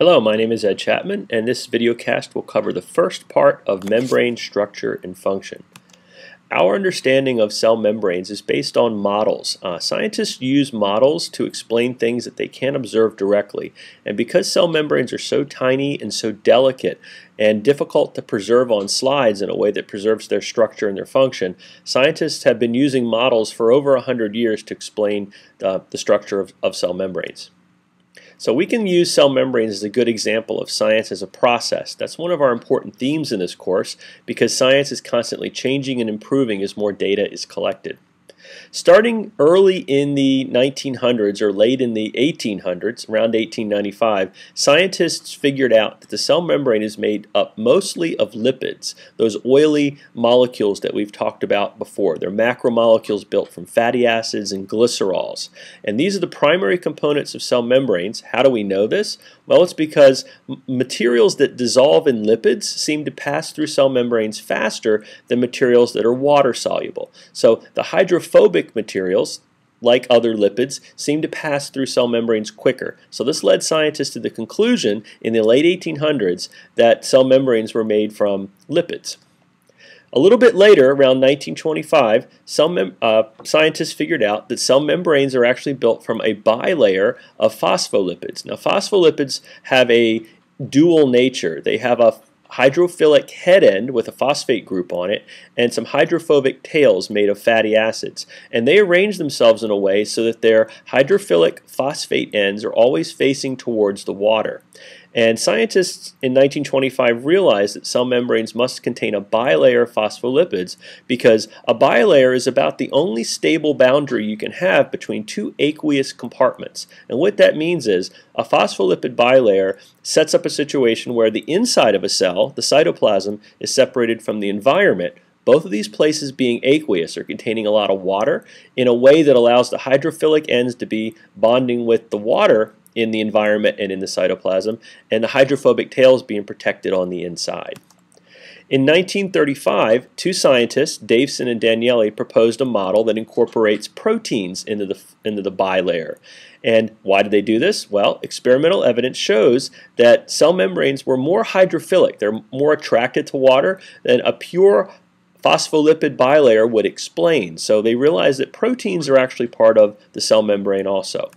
Hello, my name is Ed Chapman, and this videocast will cover the first part of membrane structure and function. Our understanding of cell membranes is based on models. Uh, scientists use models to explain things that they can't observe directly, and because cell membranes are so tiny and so delicate and difficult to preserve on slides in a way that preserves their structure and their function, scientists have been using models for over 100 years to explain uh, the structure of, of cell membranes. So we can use cell membranes as a good example of science as a process. That's one of our important themes in this course because science is constantly changing and improving as more data is collected. Starting early in the 1900s or late in the 1800s, around 1895, scientists figured out that the cell membrane is made up mostly of lipids, those oily molecules that we've talked about before. They're macromolecules built from fatty acids and glycerols. And these are the primary components of cell membranes. How do we know this? Well, it's because materials that dissolve in lipids seem to pass through cell membranes faster than materials that are water soluble. So the hydrophobic materials, like other lipids, seem to pass through cell membranes quicker. So this led scientists to the conclusion in the late 1800s that cell membranes were made from lipids. A little bit later, around 1925, some uh, scientists figured out that cell membranes are actually built from a bilayer of phospholipids. Now, phospholipids have a dual nature. They have a hydrophilic head end with a phosphate group on it and some hydrophobic tails made of fatty acids. And they arrange themselves in a way so that their hydrophilic phosphate ends are always facing towards the water. And scientists in 1925 realized that cell membranes must contain a bilayer of phospholipids because a bilayer is about the only stable boundary you can have between two aqueous compartments. And what that means is a phospholipid bilayer sets up a situation where the inside of a cell, the cytoplasm, is separated from the environment both of these places being aqueous or containing a lot of water in a way that allows the hydrophilic ends to be bonding with the water in the environment and in the cytoplasm, and the hydrophobic tails being protected on the inside. In 1935, two scientists, Davson and Danielli, proposed a model that incorporates proteins into the, into the bilayer. And why did they do this? Well, experimental evidence shows that cell membranes were more hydrophilic. They're more attracted to water than a pure phospholipid bilayer would explain. So they realized that proteins are actually part of the cell membrane also.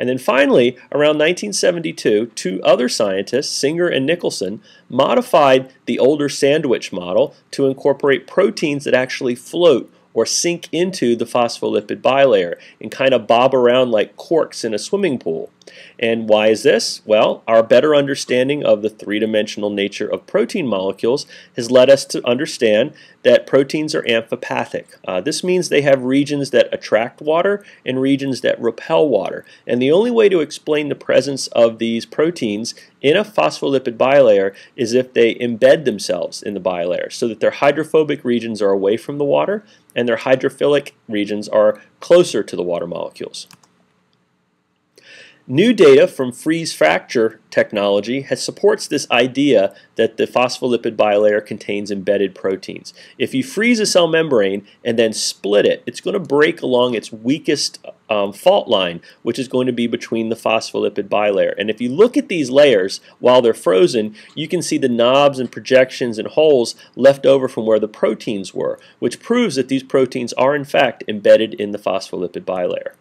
And then finally, around 1972, two other scientists, Singer and Nicolson, modified the older sandwich model to incorporate proteins that actually float or sink into the phospholipid bilayer and kind of bob around like corks in a swimming pool. And why is this? Well, our better understanding of the three-dimensional nature of protein molecules has led us to understand that proteins are amphipathic. Uh, this means they have regions that attract water and regions that repel water. And the only way to explain the presence of these proteins in a phospholipid bilayer is if they embed themselves in the bilayer so that their hydrophobic regions are away from the water and their hydrophilic regions are closer to the water molecules. New data from freeze fracture technology has supports this idea that the phospholipid bilayer contains embedded proteins. If you freeze a cell membrane and then split it, it's going to break along its weakest um, fault line, which is going to be between the phospholipid bilayer. And if you look at these layers while they're frozen, you can see the knobs and projections and holes left over from where the proteins were, which proves that these proteins are in fact embedded in the phospholipid bilayer.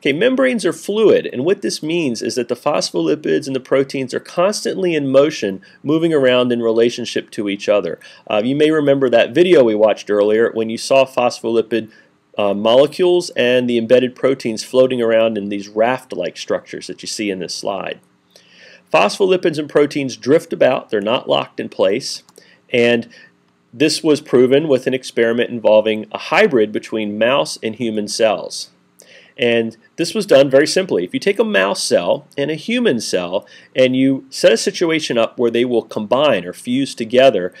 Okay, membranes are fluid, and what this means is that the phospholipids and the proteins are constantly in motion, moving around in relationship to each other. Uh, you may remember that video we watched earlier when you saw phospholipid uh, molecules and the embedded proteins floating around in these raft-like structures that you see in this slide. Phospholipids and proteins drift about, they're not locked in place, and this was proven with an experiment involving a hybrid between mouse and human cells. And this was done very simply. If you take a mouse cell and a human cell and you set a situation up where they will combine or fuse together,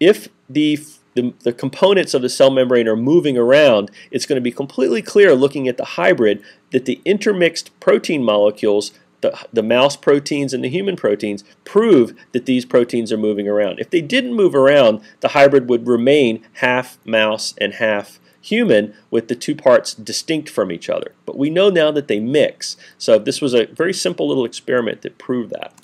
if the the, the, components of the cell membrane are moving around, it's going to be completely clear looking at the hybrid that the intermixed protein molecules, the, the mouse proteins and the human proteins, prove that these proteins are moving around. If they didn't move around, the hybrid would remain half mouse and half human with the two parts distinct from each other. But we know now that they mix. So this was a very simple little experiment that proved that.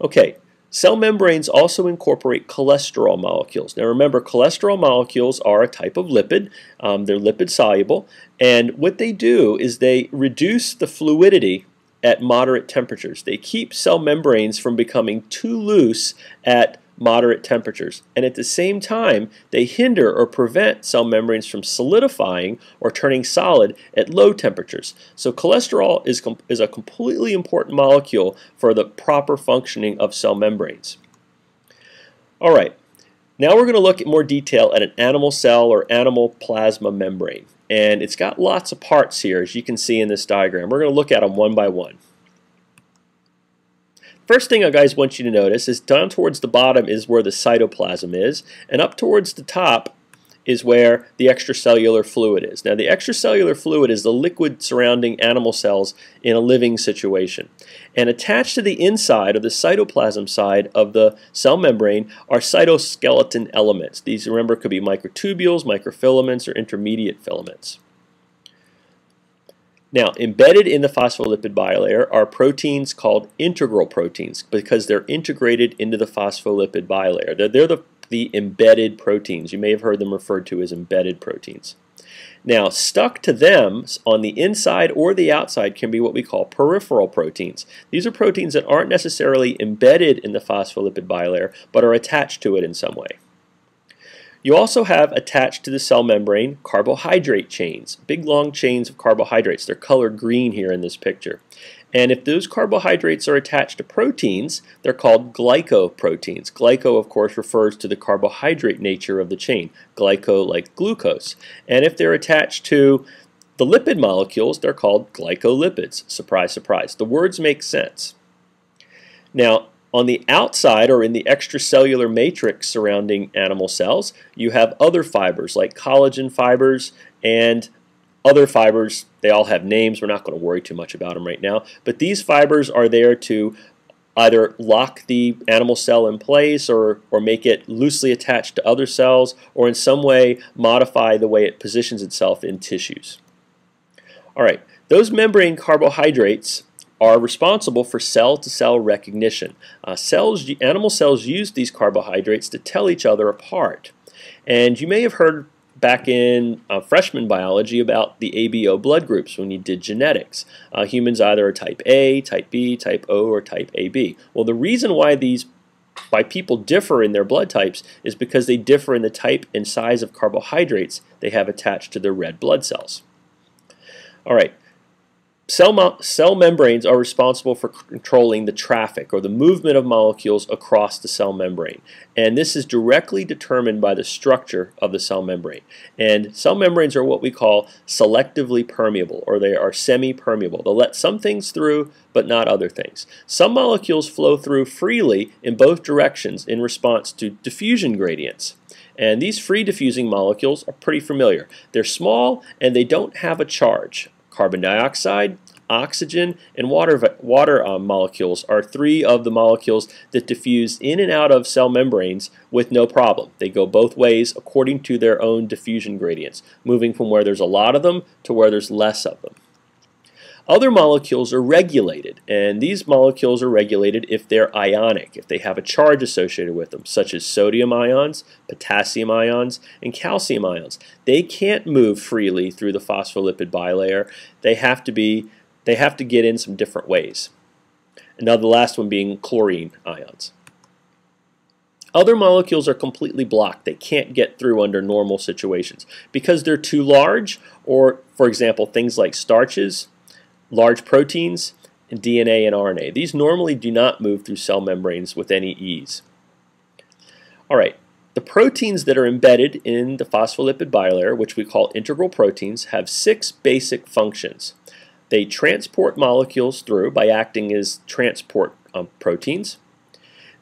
Okay, cell membranes also incorporate cholesterol molecules. Now remember, cholesterol molecules are a type of lipid. Um, they're lipid soluble, and what they do is they reduce the fluidity at moderate temperatures. They keep cell membranes from becoming too loose at moderate temperatures. And at the same time, they hinder or prevent cell membranes from solidifying or turning solid at low temperatures. So cholesterol is, is a completely important molecule for the proper functioning of cell membranes. All right, now we're going to look at more detail at an animal cell or animal plasma membrane. And it's got lots of parts here, as you can see in this diagram. We're going to look at them one by one. First thing I guys want you to notice is down towards the bottom is where the cytoplasm is, and up towards the top is where the extracellular fluid is. Now the extracellular fluid is the liquid surrounding animal cells in a living situation. And attached to the inside of the cytoplasm side of the cell membrane are cytoskeleton elements. These remember could be microtubules, microfilaments, or intermediate filaments. Now, embedded in the phospholipid bilayer are proteins called integral proteins because they're integrated into the phospholipid bilayer. They're, they're the, the embedded proteins. You may have heard them referred to as embedded proteins. Now, stuck to them on the inside or the outside can be what we call peripheral proteins. These are proteins that aren't necessarily embedded in the phospholipid bilayer, but are attached to it in some way. You also have attached to the cell membrane carbohydrate chains, big long chains of carbohydrates. They're colored green here in this picture. And if those carbohydrates are attached to proteins, they're called glycoproteins. Glyco, of course, refers to the carbohydrate nature of the chain, glyco like glucose. And if they're attached to the lipid molecules, they're called glycolipids. Surprise, surprise. The words make sense. Now, on the outside, or in the extracellular matrix surrounding animal cells, you have other fibers like collagen fibers and other fibers. They all have names. We're not going to worry too much about them right now. But these fibers are there to either lock the animal cell in place or, or make it loosely attached to other cells or in some way modify the way it positions itself in tissues. All right, those membrane carbohydrates are responsible for cell-to-cell recognition. Uh, cells, animal cells use these carbohydrates to tell each other apart. And you may have heard back in uh, freshman biology about the ABO blood groups when you did genetics. Uh, humans either are type A, type B, type O, or type AB. Well, the reason why these why people differ in their blood types is because they differ in the type and size of carbohydrates they have attached to their red blood cells. All right, Cell, cell membranes are responsible for controlling the traffic or the movement of molecules across the cell membrane. And this is directly determined by the structure of the cell membrane. And cell membranes are what we call selectively permeable or they are semi-permeable. They'll let some things through but not other things. Some molecules flow through freely in both directions in response to diffusion gradients. And these free diffusing molecules are pretty familiar. They're small and they don't have a charge. Carbon dioxide, oxygen, and water, water uh, molecules are three of the molecules that diffuse in and out of cell membranes with no problem. They go both ways according to their own diffusion gradients, moving from where there's a lot of them to where there's less of them. Other molecules are regulated, and these molecules are regulated if they're ionic, if they have a charge associated with them, such as sodium ions, potassium ions, and calcium ions. They can't move freely through the phospholipid bilayer. They have to be they have to get in some different ways. And now the last one being chlorine ions. Other molecules are completely blocked. They can't get through under normal situations because they're too large or, for example, things like starches, large proteins, and DNA and RNA. These normally do not move through cell membranes with any ease. All right, the proteins that are embedded in the phospholipid bilayer, which we call integral proteins, have six basic functions. They transport molecules through by acting as transport um, proteins.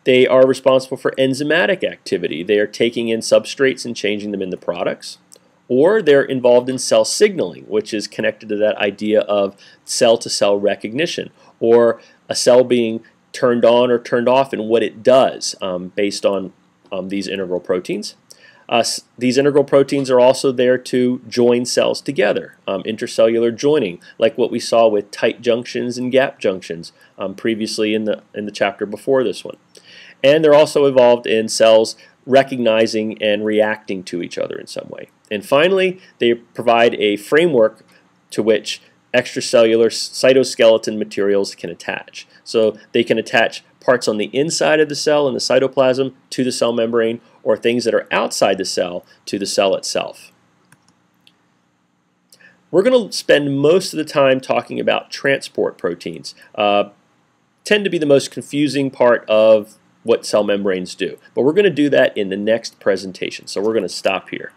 They are responsible for enzymatic activity. They are taking in substrates and changing them into products or they're involved in cell signaling, which is connected to that idea of cell-to-cell recognition, or a cell being turned on or turned off and what it does um, based on um, these integral proteins. Uh, these integral proteins are also there to join cells together, um, intercellular joining, like what we saw with tight junctions and gap junctions um, previously in the, in the chapter before this one. And they're also involved in cells recognizing and reacting to each other in some way. And finally, they provide a framework to which extracellular cytoskeleton materials can attach. So they can attach parts on the inside of the cell in the cytoplasm to the cell membrane or things that are outside the cell to the cell itself. We're going to spend most of the time talking about transport proteins. Uh, tend to be the most confusing part of what cell membranes do. But we're going to do that in the next presentation. So we're going to stop here.